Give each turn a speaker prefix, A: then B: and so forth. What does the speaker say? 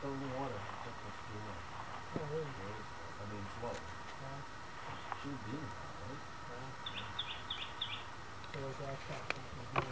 A: the water. That's what she was.
B: Oh, really?
A: I mean, slow.
B: Yeah.
A: She was being right?
B: Yeah. So, that's